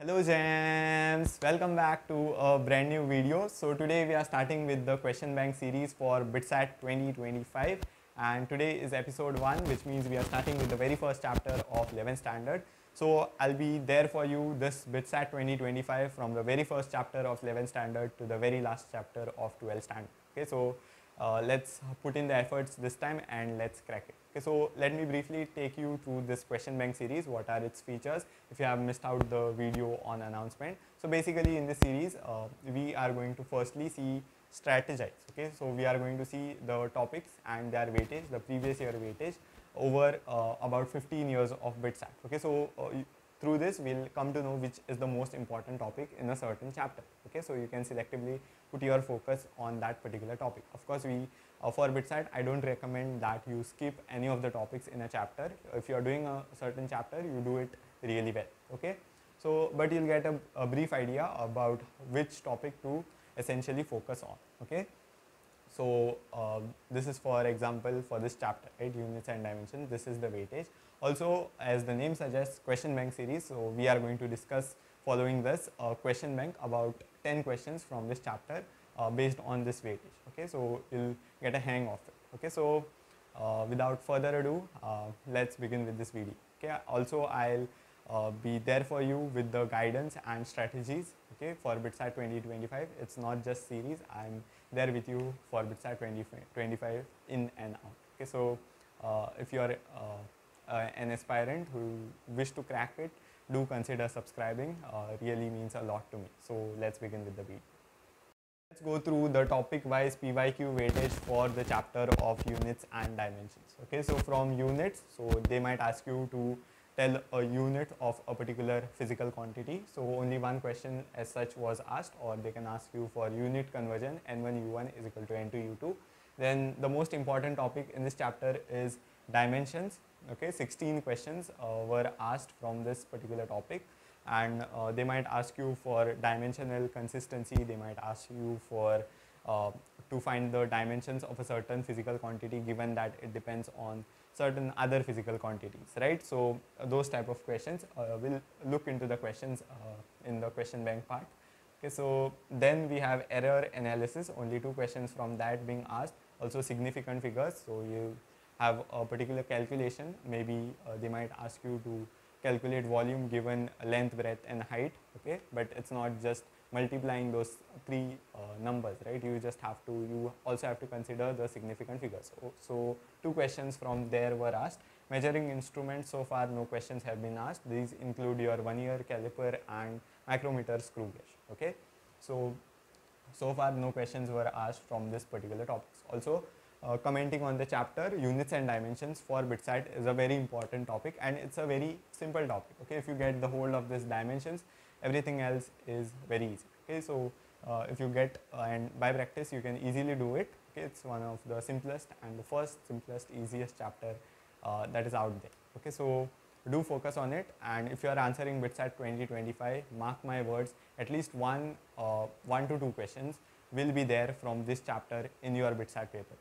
Hello Gems! Welcome back to a brand new video. So today we are starting with the question bank series for BITSAT 2025 and today is episode 1 which means we are starting with the very first chapter of 11 standard. So I'll be there for you this BITSAT 2025 from the very first chapter of 11 standard to the very last chapter of 12 standard. Okay, so uh, let's put in the efforts this time and let's crack it. Okay, so let me briefly take you through this question bank series. What are its features? If you have missed out the video on announcement. So basically in this series, uh, we are going to firstly see strategize. Okay, so we are going to see the topics and their weightage, the previous year weightage over uh, about 15 years of BITSAT. Okay, so uh, through this we'll come to know which is the most important topic in a certain chapter okay so you can selectively put your focus on that particular topic. Of course we uh, for bitsat i don't recommend that you skip any of the topics in a chapter. If you are doing a certain chapter you do it really well okay? So but you'll get a, a brief idea about which topic to essentially focus on okay? So uh, this is for example for this chapter right? Units and dimensions this is the weightage. Also, as the name suggests, question bank series. So we are going to discuss following this a question bank about 10 questions from this chapter uh, based on this weightage. Okay, so you'll get a hang of it. Okay, so uh, without further ado, uh, let's begin with this video. Okay, also I'll uh, be there for you with the guidance and strategies. Okay, for BITSAT 2025, it's not just series. I'm there with you for BITSAT 2025 in and out. Okay, so uh, if you are an aspirant who wish to crack it, do consider subscribing. Uh, really means a lot to me. So let's begin with the video. Let's go through the topic wise PYQ weightage for the chapter of units and dimensions. Okay, so from units, so they might ask you to tell a unit of a particular physical quantity. So only one question as such was asked or they can ask you for unit conversion N1 U1 is equal to N2 U2. Then the most important topic in this chapter is dimensions okay 16 questions uh, were asked from this particular topic. And uh, they might ask you for dimensional consistency. They might ask you for uh, to find the dimensions of a certain physical quantity given that it depends on certain other physical quantities right? So uh, those type of questions uh, we'll look into the questions uh, in the question bank part. Okay so then we have error analysis. Only two questions from that being asked. Also significant figures. So you have a particular calculation maybe uh, they might ask you to calculate volume given length breadth and height okay? But it's not just multiplying those three uh, numbers right? You just have to you also have to consider the significant figures. So, so two questions from there were asked. Measuring instruments so far no questions have been asked. These include your vernier caliper and micrometer screw gauge okay? So so far no questions were asked from this particular topics. Also uh, commenting on the chapter units and dimensions for BITSAT is a very important topic and it's a very simple topic okay? If you get the hold of this dimensions everything else is very easy okay? So uh, if you get uh, and by practice you can easily do it okay? It's one of the simplest and the first simplest easiest chapter uh, that is out there okay? So do focus on it and if you are answering BITSAT 2025 mark my words at least one uh, one to two questions will be there from this chapter in your BITSAT paper,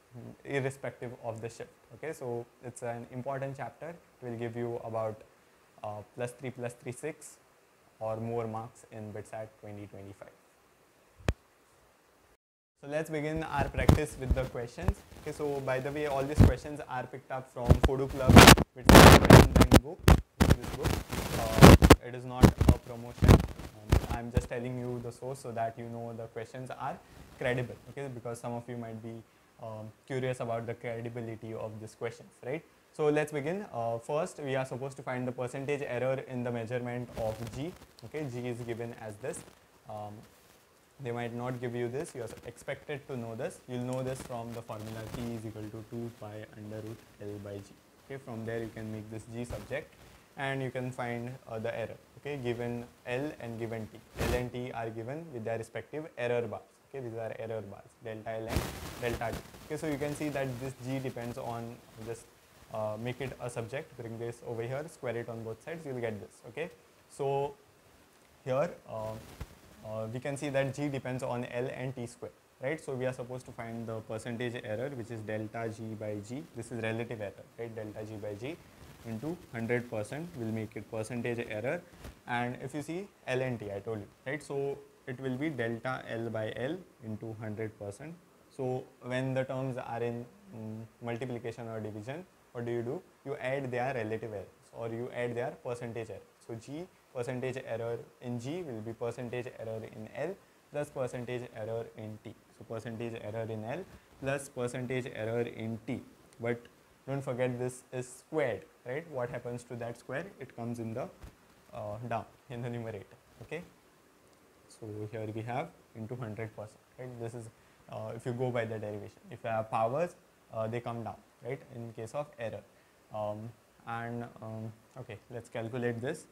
irrespective of the shift. Okay, so it's an important chapter. It will give you about uh, plus 3 plus 3 6 or more marks in BITSAT 2025. So let's begin our practice with the questions. Okay, so by the way, all these questions are picked up from Fodo Club BITSAT question bank book. This book. Uh, it is not a promotion. I'm just telling you the source so that you know the questions are credible okay? Because some of you might be um, curious about the credibility of these questions right? So let's begin. Uh, first we are supposed to find the percentage error in the measurement of g okay? G is given as this. Um, they might not give you this. You are expected to know this. You'll know this from the formula t is equal to 2 pi under root l by g okay? From there you can make this g subject and you can find uh, the error okay given l and given t. L and t are given with their respective error bars okay these are error bars delta L and delta T. Okay so you can see that this G depends on just uh, make it a subject bring this over here square it on both sides you'll get this okay. So here uh, uh, we can see that G depends on L and T square right? So we are supposed to find the percentage error which is delta G by G. This is relative error right? Delta G by G into 100 percent will make it percentage error. And if you see L and T I told you right? So it will be delta L by L into 100 percent. So when the terms are in um, multiplication or division what do you do? You add their relative errors or you add their percentage error. So G percentage error in G will be percentage error in L plus percentage error in T. So percentage error in L plus percentage error in T. But don't forget this is squared right? What happens to that square? It comes in the uh, down in the numerator okay? So here we have into 100 percent right? This is uh, if you go by the derivation. If you have powers uh, they come down right? In case of error. Um, and um, okay let's calculate this.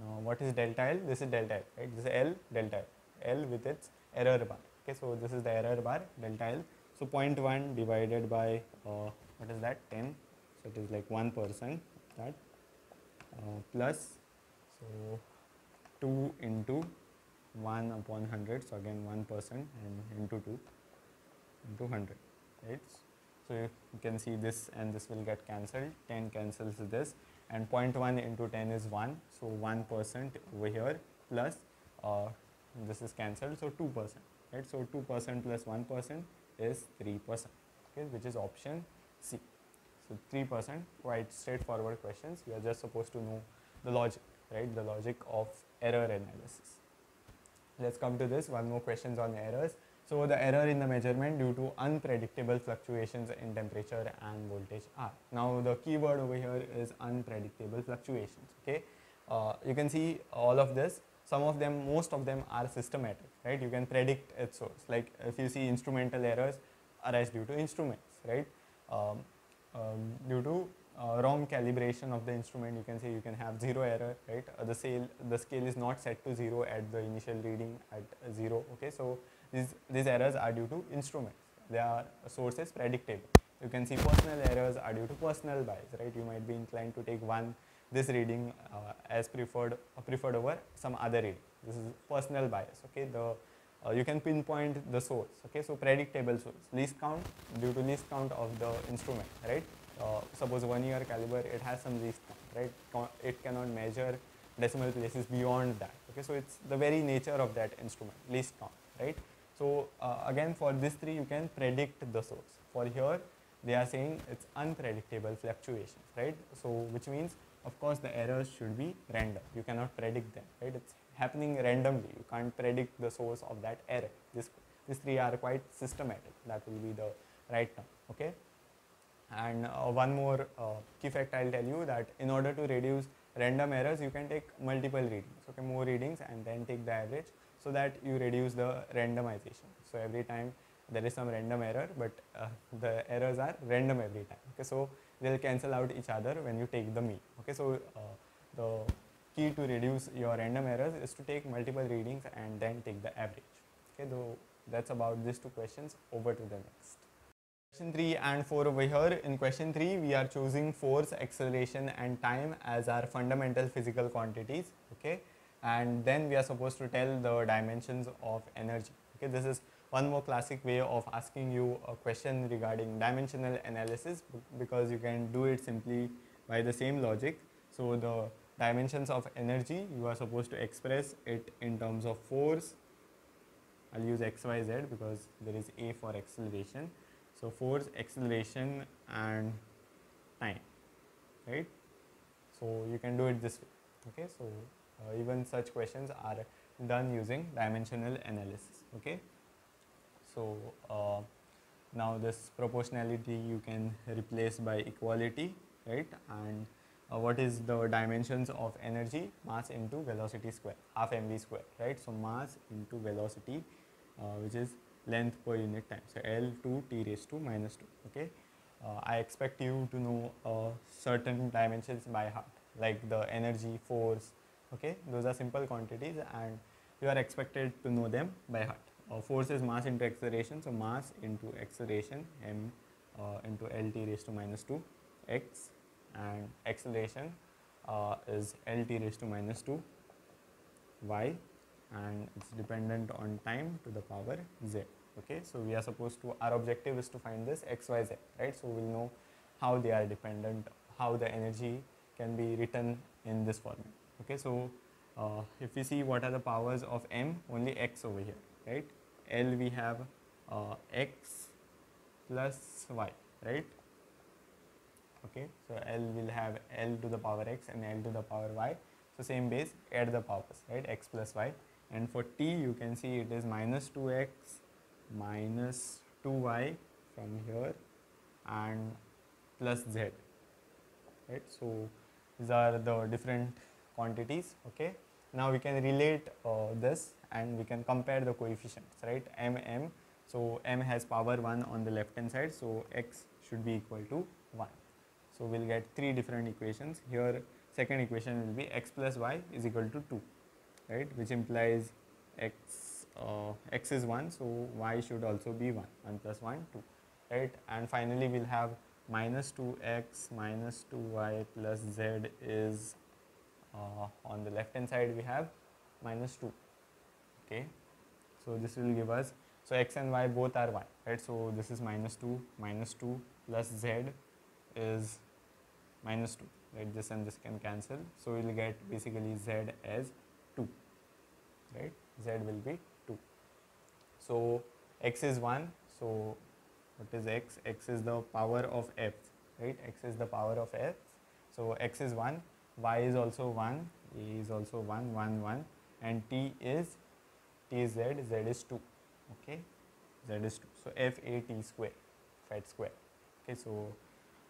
Now what is delta L? This is delta L right? This is L delta L L with its error bar okay? So this is the error bar delta L. So 0.1 divided by uh, what is that? 10 so it is like 1 percent that uh, plus so 2 into 1 upon 100 so again 1 percent and into 2 into 100 right? So you can see this and this will get cancelled. 10 cancels this. And 0.1 into 10 is 1 so 1 percent over here plus uh, this is cancelled. So 2 percent. Right? So 2 percent plus 1 percent is 3 percent. Okay? Which is option C so 3 percent quite straightforward questions you are just supposed to know the logic right the logic of error analysis let's come to this one more questions on errors so the error in the measurement due to unpredictable fluctuations in temperature and voltage are. Now the keyword over here is unpredictable fluctuations. Okay, uh, you can see all of this. Some of them, most of them are systematic, right? You can predict its source. Like if you see instrumental errors arise due to instruments, right? Um, um, due to uh, wrong calibration of the instrument, you can say you can have zero error, right? Uh, the, scale, the scale is not set to zero at the initial reading at zero. Okay, so these, these errors are due to instruments. They are sources predictable. You can see personal errors are due to personal bias, right? You might be inclined to take one this reading uh, as preferred uh, preferred over some other reading. This is personal bias. Okay, the uh, you can pinpoint the source. Okay, so predictable source. Least count due to least count of the instrument, right? Uh, suppose vernier caliper, it has some least count, right? It cannot measure decimal places beyond that. Okay, so it's the very nature of that instrument, least count, right? So uh, again for this three you can predict the source. For here they are saying it's unpredictable fluctuations, right? So which means of course the errors should be random. You cannot predict them, right? It's happening randomly. You can't predict the source of that error. This these three are quite systematic. That will be the right term, okay? And uh, one more uh, key fact I'll tell you that in order to reduce random errors, you can take multiple readings, okay, more readings and then take the average so that you reduce the randomization. So every time there is some random error, but uh, the errors are random every time. Okay, so they'll cancel out each other when you take the mean. Okay, so uh, the key to reduce your random errors is to take multiple readings and then take the average. Okay, though that's about these two questions. Over to the next. Question 3 and 4 over here. In question 3, we are choosing force, acceleration and time as our fundamental physical quantities. Okay, and then we are supposed to tell the dimensions of energy. Okay, this is one more classic way of asking you a question regarding dimensional analysis because you can do it simply by the same logic. So the dimensions of energy you are supposed to express it in terms of force. I'll use x, y, z because there is a for acceleration. So force, acceleration and time, right? So you can do it this way. Okay, so uh, even such questions are done using dimensional analysis okay so uh, now this proportionality you can replace by equality right? And uh, what is the dimensions of energy? Mass into velocity square half mv square right? So mass into velocity uh, which is length per unit time. So l to t raised to minus 2 okay? Uh, i expect you to know uh, certain dimensions by heart like the energy force okay? Those are simple quantities and you are expected to know them by heart uh, force is mass into acceleration. So mass into acceleration m uh, into lt raised to minus 2 x and acceleration uh, is lt raised to minus 2 y and it's dependent on time to the power z. Okay? So we are supposed to our objective is to find this x y z right? So we'll know how they are dependent how the energy can be written in this format. Okay, so uh, if we see what are the powers of m, only x over here, right? L we have uh, x plus y, right? Okay, so L will have L to the power x and L to the power y. So same base, add the powers, right? x plus y. And for t, you can see it is minus 2x minus 2y from here and plus z, right? So these are the different quantities, okay? Now we can relate uh, this and we can compare the coefficients, right? m, m. So m has power 1 on the left hand side, so x should be equal to 1. So we'll get three different equations. Here second equation will be x plus y is equal to 2, right? Which implies x, uh, x is 1, so y should also be 1, 1 plus 1, 2, right? And finally we'll have minus 2x minus 2y plus z is uh, on the left hand side we have minus 2, okay? So this will give us, so x and y both are 1, right? So this is minus 2, minus 2 plus z is minus 2 right? This and this can cancel. So we will get basically z as 2 right? Z will be 2 so x is 1 so what is x? X is the power of f right? X is the power of f. So x is 1 y is also 1 a is also 1 1 1 and t is t is z z is 2 okay? Z is 2 so f a t square fat square okay? So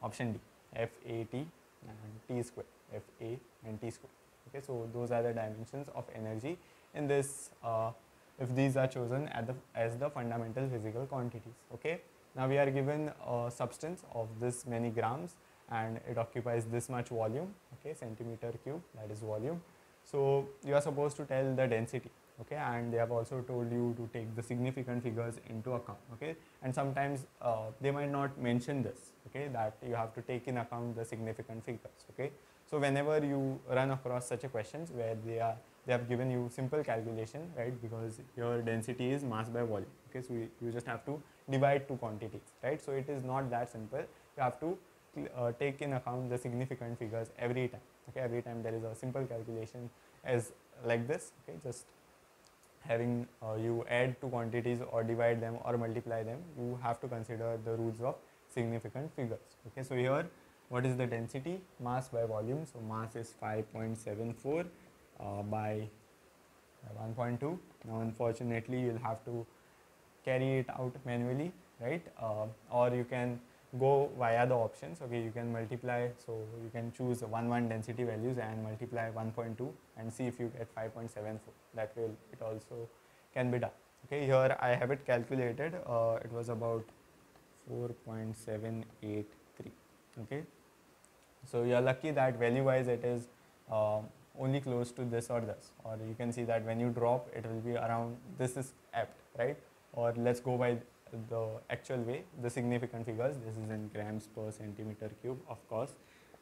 option d f a t and t square f a and t square okay? So those are the dimensions of energy in this uh, if these are chosen the, as the fundamental physical quantities okay? Now we are given a substance of this many grams and it occupies this much volume okay? Centimeter cube that is volume. So you are supposed to tell the density okay and they have also told you to take the significant figures into account okay? And sometimes uh, they might not mention this okay that you have to take in account the significant figures okay? So whenever you run across such a questions where they are they have given you simple calculation right because your density is mass by volume okay? So you, you just have to divide two quantities right? So it is not that simple. You have to uh, take in account the significant figures every time okay? Every time there is a simple calculation as like this okay? Just having uh, you add two quantities or divide them or multiply them you have to consider the rules of significant figures. Okay so here what is the density? Mass by volume. So mass is 5.74 uh, by 1.2 now unfortunately you'll have to carry it out manually right? Uh, or you can go via the options okay you can multiply so you can choose 1 1 density values and multiply 1.2 and see if you get 5.74 that will it also can be done. Okay here i have it calculated uh, it was about 4.783 okay so you are lucky that value wise it is uh, only close to this or this or you can see that when you drop it will be around this is apt right? Or let's go by the actual way, the significant figures. This is in grams per centimeter cube, of course.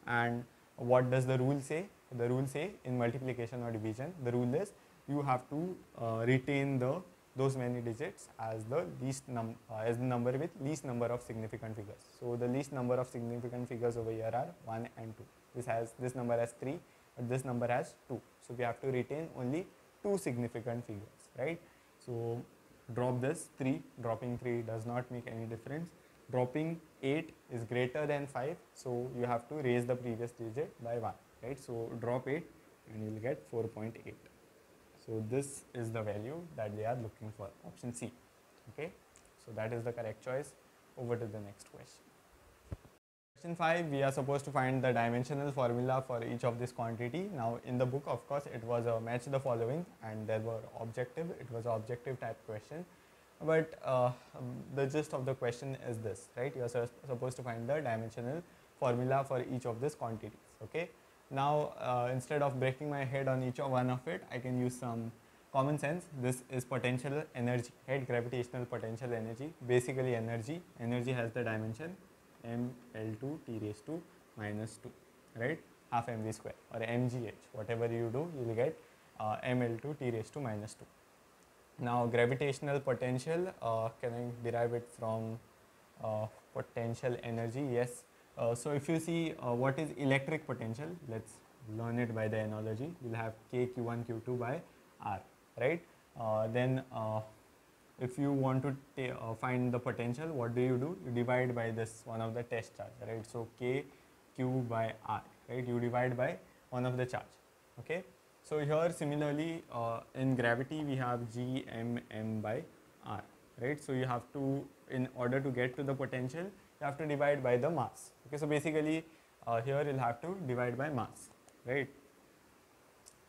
And what does the rule say? The rule say in multiplication or division, the rule is you have to uh, retain the those many digits as the least num uh, as the number with least number of significant figures. So the least number of significant figures over here are 1 and 2. This has this number has 3, but this number has 2. So we have to retain only two significant figures, right? So drop this 3 dropping 3 does not make any difference. Dropping 8 is greater than 5 so you have to raise the previous digit by 1 right? So drop 8 and you will get 4.8 so this is the value that they are looking for option C okay? So that is the correct choice. Over to the next question Question 5, we are supposed to find the dimensional formula for each of this quantity. Now in the book, of course, it was a match the following and there were objective, it was objective type question. But uh, um, the gist of the question is this, right? You are supposed to find the dimensional formula for each of these quantities, okay? Now uh, instead of breaking my head on each one of it, I can use some common sense. This is potential energy, right? Gravitational potential energy, basically energy. Energy has the dimension ml2 t raised to minus 2 right half mv square or mgh whatever you do you will get uh, ml2 t raised to minus 2 now gravitational potential uh, can I derive it from uh, potential energy yes Uh, so if you see uh, what is electric potential, let's learn it by the analogy. We'll have K Q1 Q2 by R, right? Uh, then if you want to uh, find the potential, what do you do? You divide by this one of the test charge, right? So K Q by R, right? You divide by one of the charge, okay? So here similarly uh, in gravity we have G M M by R, right? So you have to, in order to get to the potential, you have to divide by the mass. Okay, so basically uh, here you'll have to divide by mass, right?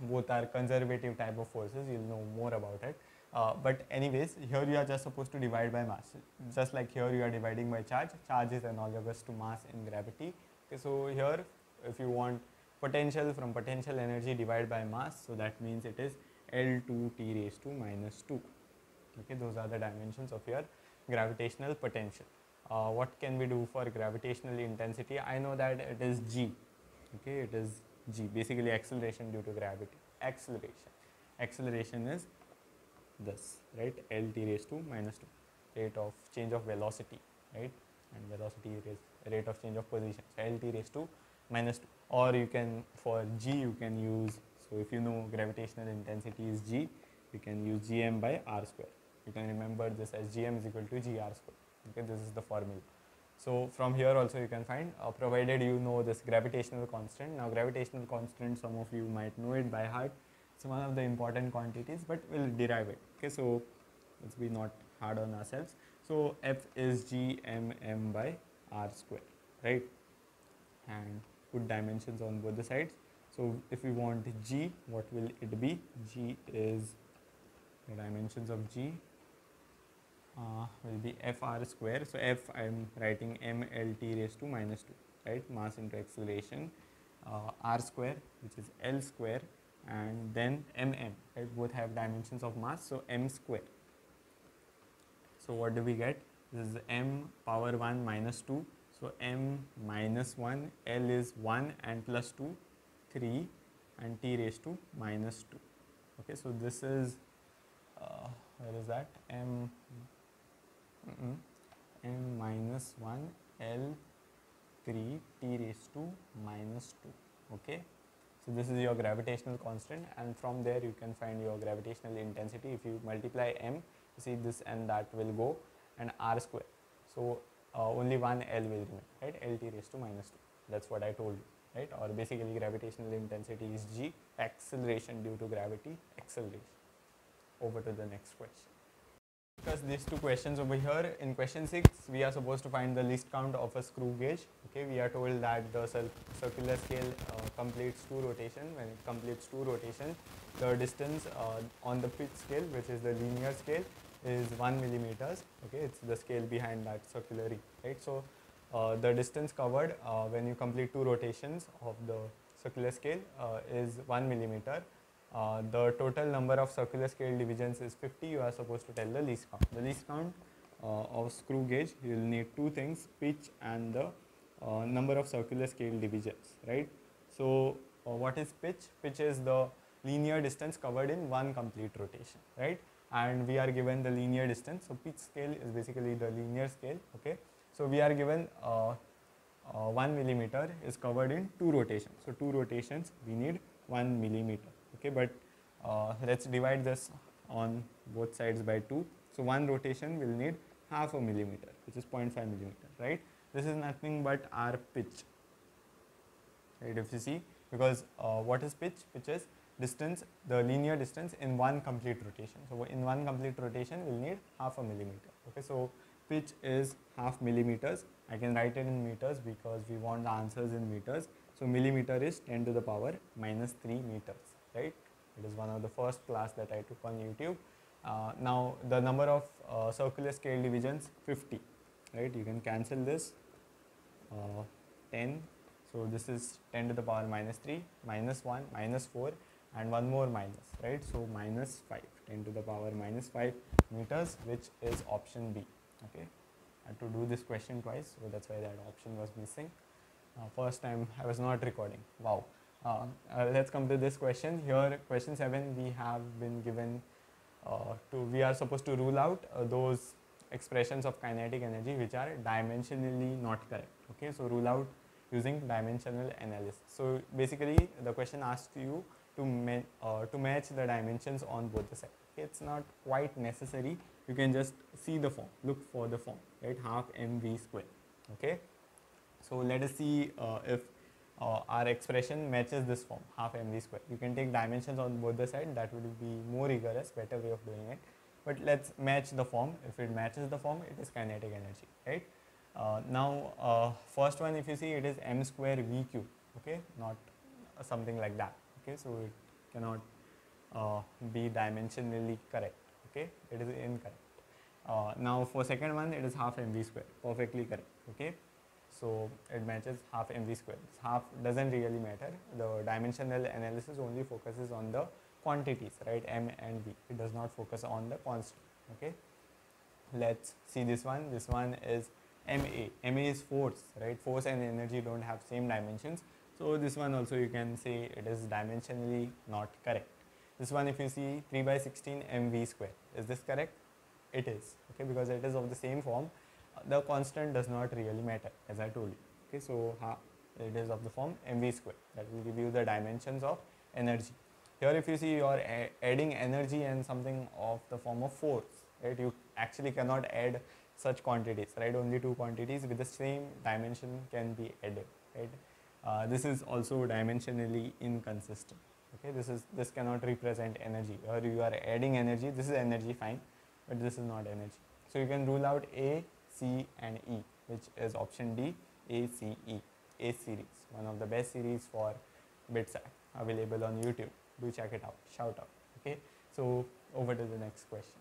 Both are conservative type of forces, you'll know more about it. Uh, but anyways, here you are just supposed to divide by mass. Just like here you are dividing by charge, charge is analogous to mass in gravity. Okay, so here if you want potential from potential energy divided by mass, so that means it is L2T raised to minus 2. Okay, those are the dimensions of your gravitational potential. Uh, what can we do for gravitational intensity? I know that it is G. Okay, it is G, basically acceleration due to gravity. Acceleration. Acceleration is this, right? Lt raised to minus 2, rate of change of velocity, right? And velocity is rate of change of position. So Lt raised to minus 2. Or you can, for G, you can use, so if you know gravitational intensity is G, you can use Gm by R square. You can remember this as Gm is equal to Gr square. Okay, this is the formula. So from here also you can find, uh, provided you know this gravitational constant. Now gravitational constant, some of you might know it by heart. It's one of the important quantities, but we'll derive it. Okay, so let's be not hard on ourselves. So F is G M M by R square, right? And put dimensions on both the sides. So if we want G, what will it be? G is the dimensions of G uh, will be fr square. So f I am writing mlt raised to minus 2, right? Mass into acceleration uh, r square which is l square and then mm, right? Both have dimensions of mass, so m square. So what do we get? This is m power 1 minus 2. So m minus 1, l is 1 and plus 2, 3 and t raised to minus 2. Okay, so this is, uh, where is that? m mm, m minus 1 L 3 t raised to minus 2 okay so this is your gravitational constant and from there you can find your gravitational intensity. If you multiply m you see this and that will go and r square. So uh, only one L will remain right? L t raised to minus 2 that's what I told you right? Or basically gravitational intensity is g acceleration due to gravity acceleration. Over to the next question discuss these two questions over here. In question 6, we are supposed to find the least count of a screw gauge. Okay, we are told that the circular scale uh, completes two rotation. When it completes two rotation, the distance uh, on the pitch scale, which is the linear scale, is 1 millimeters. Okay, it's the scale behind that circular right? So, uh, the distance covered uh, when you complete two rotations of the circular scale uh, is 1 millimeter uh, the total number of circular scale divisions is 50, you are supposed to tell the least count. The least count uh, of screw gauge, you will need two things, pitch and the uh, number of circular scale divisions, right. So, uh, what is pitch? Pitch is the linear distance covered in one complete rotation, right. And we are given the linear distance. So, pitch scale is basically the linear scale, okay. So, we are given uh, 1 millimeter is covered in two rotations. So, two rotations we need 1 millimeter okay but uh, let's divide this on both sides by 2 so one rotation will need half a millimeter which is 0.5 millimeter right? This is nothing but our pitch right? If you see because uh, what is pitch? Pitch is distance the linear distance in one complete rotation. So in one complete rotation we'll need half a millimeter okay? So pitch is half millimeters. I can write it in meters because we want the answers in meters. So millimeter is 10 to the power minus 3 meters right? It is one of the first class that I took on YouTube. Uh, now the number of uh, circular scale divisions 50, right? You can cancel this uh, 10. So this is 10 to the power minus 3, minus 1, minus 4 and one more minus, right? So minus 5, 10 to the power minus 5 meters which is option B, okay? I had to do this question twice so that's why that option was missing. Uh, first time I was not recording, wow. Uh, uh, let's come to this question. Here, question 7, we have been given uh, to, we are supposed to rule out those expressions of kinetic energy which are dimensionally not correct. Okay, so rule out using dimensional analysis. So basically, the question asks you to ma- uh, to match the dimensions on both the sides. Okay, it's not quite necessary. You can just see the form, look for the form, right? Half mv square. Okay, so let us see uh, if uh, our expression matches this form, half mv square. You can take dimensions on both the side That would be more rigorous, better way of doing it. But let's match the form. If it matches the form, it is kinetic energy, right? Uh, now, uh, first one, if you see, it is m square v cube. Okay, not something like that. Okay, so it cannot uh, be dimensionally correct. Okay, it is incorrect. Uh, now, for second one, it is half mv square. Perfectly correct. Okay, so it matches half mv square. Half doesn't really matter. The dimensional analysis only focuses on the quantities, right? M and v. It does not focus on the constant. Okay, let's see this one. This one is MA. MA is force, right? Force and energy don't have same dimensions. So this one also you can say it is dimensionally not correct. This one if you see 3 by 16 mv square. Is this correct? It is, okay, because it is of the same form. The constant does not really matter as I told you. Okay, so it is of the form mv square. That will give you the dimensions of energy. Here if you see you are adding energy and something of the form of force, right? You actually cannot add such quantities, right? Only two quantities with the same dimension can be added, right? Uh, this is also dimensionally inconsistent. Okay, this is this cannot represent energy. Or you are adding energy. This is energy, fine, but this is not energy. So you can rule out A, C, and E, which is option D, A, C, E, A series, one of the best series for BITSAT available on YouTube. Do check it out. Shout out. Okay, so over to the next question.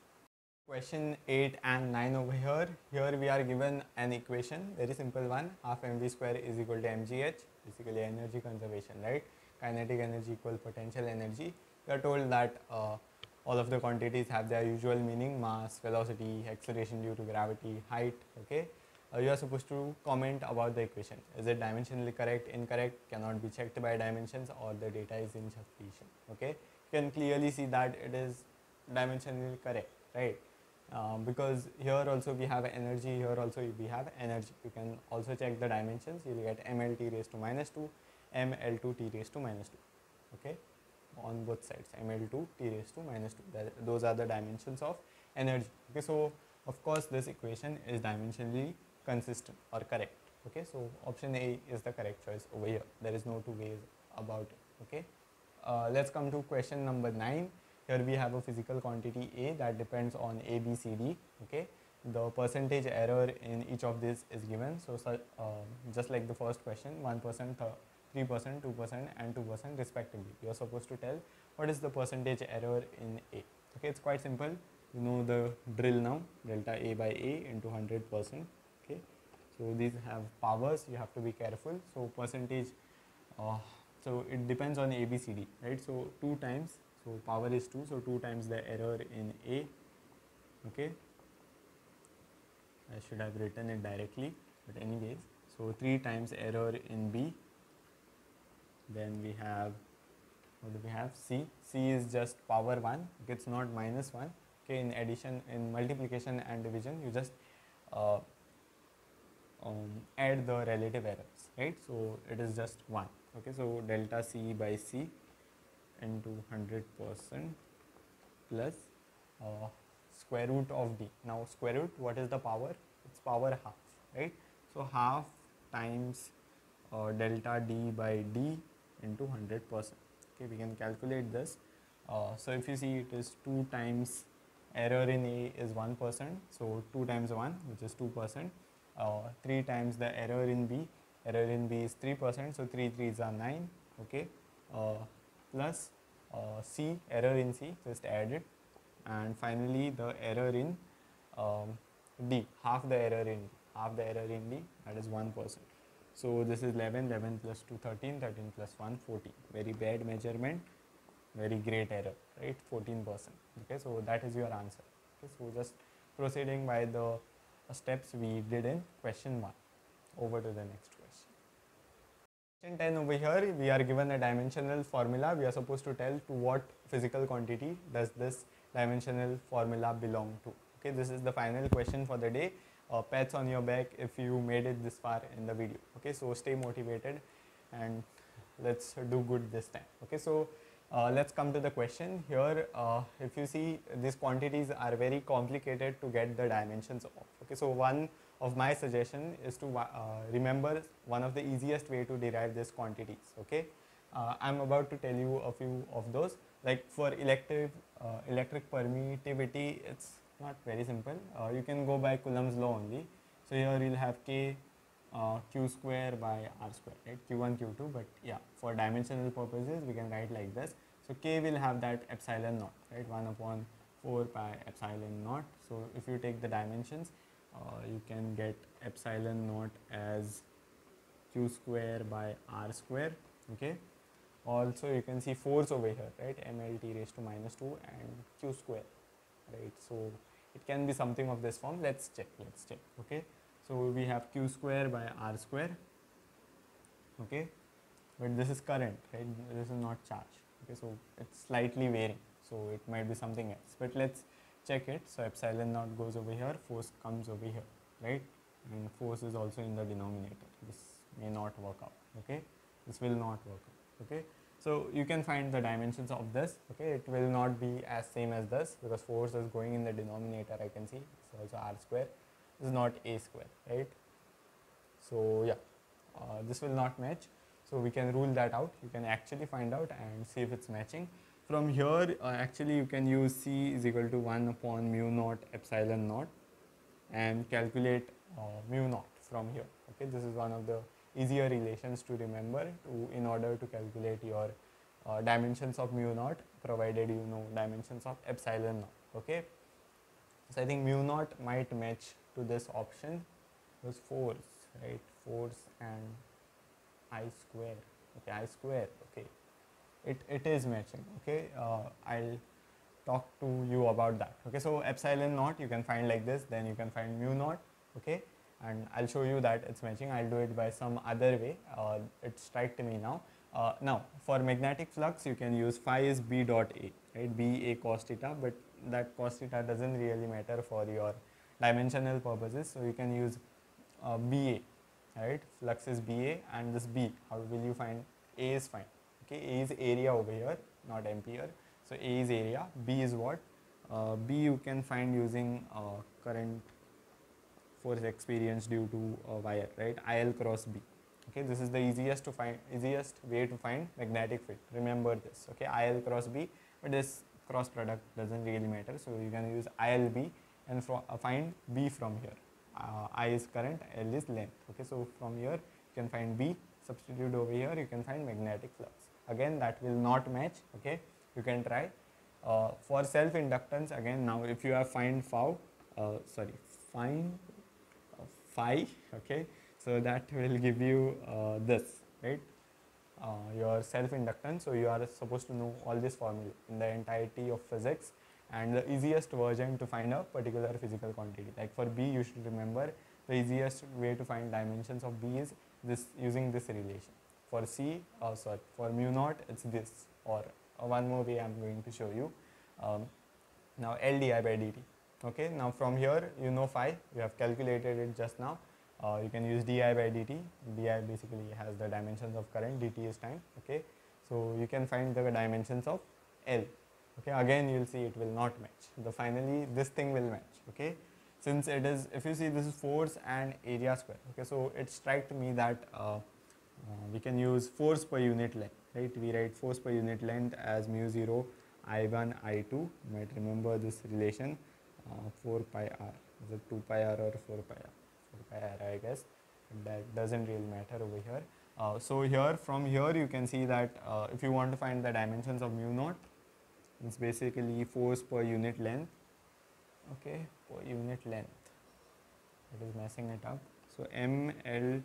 Question 8 and 9 over here. Here we are given an equation, very simple one. Half mv square is equal to mgh, basically energy conservation, right? Kinetic energy equal potential energy. We are told that uh, all of the quantities have their usual meaning, mass, velocity, acceleration due to gravity, height, okay? Uh, you are supposed to comment about the equation. Is it dimensionally correct, incorrect, cannot be checked by dimensions or the data is insufficient, okay? You can clearly see that it is dimensionally correct, right? Um, because here also we have energy, here also we have energy. You can also check the dimensions, you will get mlt raised to minus 2, ml2 t raised to minus 2, okay, on both sides, ml2 t raised to minus 2, that, those are the dimensions of energy, okay, so of course this equation is dimensionally consistent or correct, okay, so option A is the correct choice over here, there is no two ways about it, okay. Uh, let's come to question number 9 here we have a physical quantity A that depends on A, B, C, D. Okay, the percentage error in each of these is given. So, uh, just like the first question, 1%, 3%, 2% and 2% respectively. You are supposed to tell what is the percentage error in A. Okay, it's quite simple. You know the drill now, delta A by A into 100%. Okay, so these have powers, you have to be careful. So, percentage, uh, so it depends on A, B, C, D, right. So, 2 times so power is 2 so 2 times the error in a okay i should have written it directly but anyways so 3 times error in b then we have what do we have c c is just power 1 it's not minus 1 okay in addition in multiplication and division you just uh, um, add the relative errors right so it is just 1 okay so delta c by c into 100 percent plus uh, square root of d. Now square root what is the power? It's power half right. So half times uh, delta d by d into 100 percent. Okay, we can calculate this. Uh, so if you see it is 2 times error in A is 1 percent. So 2 times 1 which is 2 percent. Uh, 3 times the error in B, error in B is 3 percent. So 3 3s are 9. Okay, uh, plus uh, C, error in C, just add it and finally the error in um, D, half the error in half the error in D that is 1%. So this is 11, 11 plus 2, 13, 13 plus 1, 14. Very bad measurement, very great error, right? 14%. Okay, so that is your answer. Okay, so just proceeding by the steps we did in question 1. Over to the next Question 10 over here, we are given a dimensional formula. We are supposed to tell to what physical quantity does this dimensional formula belong to. Okay, this is the final question for the day. Uh, pets on your back if you made it this far in the video. Okay, so stay motivated and let's do good this time. Okay, so uh, let's come to the question here. Uh, if you see these quantities are very complicated to get the dimensions of. Okay, so one of my suggestion is to uh, remember one of the easiest way to derive these quantities. Okay, uh, I'm about to tell you a few of those. Like for electric uh, electric permittivity, it's not very simple. Uh, you can go by Coulomb's law only. So here you'll have k uh, q square by r square, right? q1, q2. But yeah, for dimensional purposes, we can write like this. So k will have that epsilon naught, right? 1 upon 4 pi epsilon naught. So if you take the dimensions, uh, you can get epsilon naught as q square by r square, okay? Also, you can see force over here, right? mlt raised to minus 2 and q square, right? So it can be something of this form. Let's check, let's check, okay? So we have q square by r square, okay? But this is current, right? This is not charge, okay? So it's slightly varying, so it might be something else. But let's check it. So epsilon naught goes over here, force comes over here, right? And force is also in the denominator. This may not work out, okay? This will not work out, okay? So you can find the dimensions of this, okay? It will not be as same as this because force is going in the denominator, I can see. It's also r square. This is not a square, right? So yeah, uh, this will not match. So we can rule that out. You can actually find out and see if it's matching. From here, uh, actually you can use C is equal to 1 upon mu naught epsilon naught and calculate uh, mu naught from here. Okay, this is one of the easier relations to remember to, in order to calculate your uh, dimensions of mu naught provided you know dimensions of epsilon naught. Okay, so I think mu naught might match to this option was force, right? Force and I square. Okay, I square. Okay, it, it is matching. Okay, uh, I'll talk to you about that. Okay, so epsilon naught you can find like this, then you can find mu naught. Okay, and I'll show you that it's matching. I'll do it by some other way. Uh, it to me now. Uh, now for magnetic flux you can use phi is b dot a, right? b a cos theta, but that cos theta doesn't really matter for your dimensional purposes. So you can use uh, BA, right? Flux is BA and this B, how will you find? A is fine. Okay, A is area over here, not ampere. So A is area, B is what? Uh, B you can find using uh, current force experience due to a wire, right? IL cross B. Okay, this is the easiest to find, easiest way to find magnetic field. Remember this. Okay, IL cross B, but this cross product doesn't really matter. So you can use ILB and uh, find B from here. Uh, I is current, L is length. Okay, so from here you can find B. Substitute over here, you can find magnetic flux. Again, that will not match. Okay, you can try. Uh, for self inductance, again, now if you have find phi, uh, sorry, find phi. Okay, so that will give you uh, this, right? your self inductance. So you are supposed to know all this formula in the entirety of physics and the easiest version to find a particular physical quantity. Like for B, you should remember the easiest way to find dimensions of B is this using this relation. For C, oh sorry, for mu naught, it's this or uh, one more way I'm going to show you. Um, now L di by dt. Okay, now from here you know phi, you have calculated it just now. Uh, you can use di by dt. di basically has the dimensions of current, dt is time. Okay, so you can find the dimensions of L. Okay again you'll see it will not match. The finally this thing will match. Okay since it is if you see this is force and area square. Okay so it struck me that uh, uh, we can use force per unit length right? We write force per unit length as mu 0 i1 i2 you might remember this relation 4 pi r. Is it 2 pi r or 4 pi r? 4 pi r i guess. That doesn't really matter over here. Uh, so here from here you can see that uh, if you want to find the dimensions of mu naught it's basically force per unit length. Okay per unit length. It is messing it up. So ml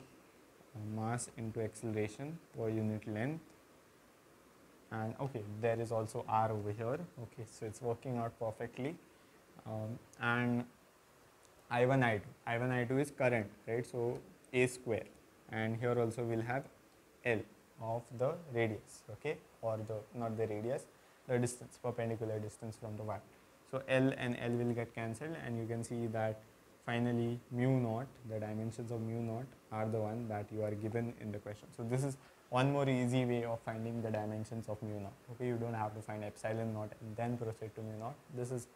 mass into acceleration per unit length. And okay there is also r over here. Okay so it's working out perfectly um, and i1 i2 i1 i2 is current right so a square and here also we'll have l of the radius okay or the not the radius the distance perpendicular distance from the wire So L and L will get cancelled and you can see that finally mu naught, the dimensions of mu naught are the one that you are given in the question. So this is one more easy way of finding the dimensions of mu naught. Okay, you don't have to find epsilon naught and then proceed to mu naught. This is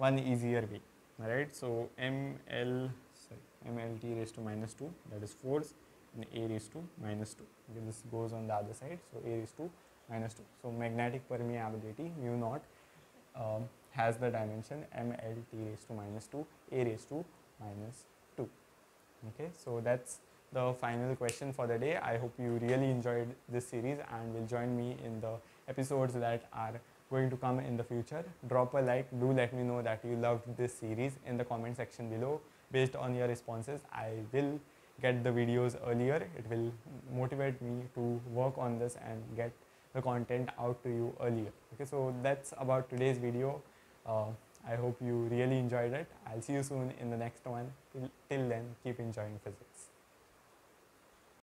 one easier way. Alright, so ml sorry, mlt raised to minus 2 that is force and a raised to minus 2. Okay, this goes on the other side, so a raised to minus 2. So magnetic permeability mu naught um, has the dimension mlt raised to minus 2, a raised to minus 2. Okay, so that's the final question for the day. I hope you really enjoyed this series and will join me in the episodes that are going to come in the future. Drop a like, do let me know that you loved this series in the comment section below. Based on your responses, I will get the videos earlier. It will motivate me to work on this and get the content out to you earlier. Okay, so that's about today's video. Uh, I hope you really enjoyed it. I'll see you soon in the next one. Till, till then, keep enjoying physics.